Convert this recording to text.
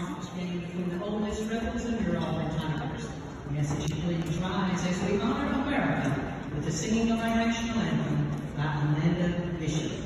conference between the Ole Miss Rebels and your Auburn Tigers. We ask that you please rise as we honor America with the singing of our national anthem by Amanda Bishop.